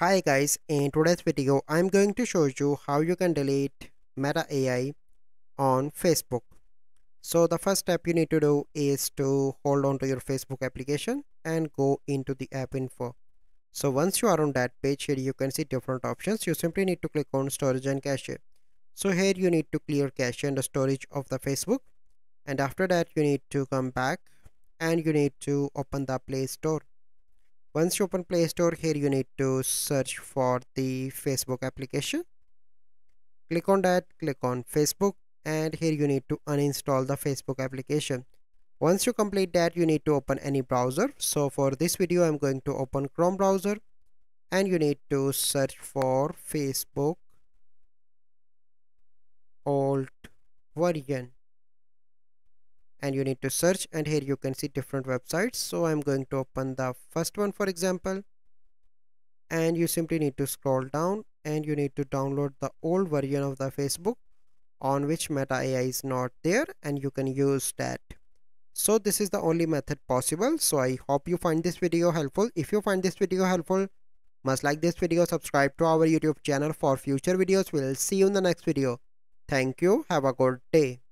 Hi guys, in today's video I'm going to show you how you can delete Meta AI on Facebook. So the first step you need to do is to hold on to your Facebook application and go into the app info. So once you are on that page here you can see different options. You simply need to click on storage and cache. So here you need to clear cache and the storage of the Facebook and after that you need to come back and you need to open the Play Store once you open play store here you need to search for the facebook application. Click on that click on facebook and here you need to uninstall the facebook application. Once you complete that you need to open any browser. So for this video i'm going to open chrome browser and you need to search for facebook alt version and you need to search and here you can see different websites. So I'm going to open the first one for example. And you simply need to scroll down and you need to download the old version of the Facebook on which Meta AI is not there and you can use that. So this is the only method possible. So I hope you find this video helpful. If you find this video helpful must like this video subscribe to our YouTube channel for future videos. We'll see you in the next video. Thank you. Have a good day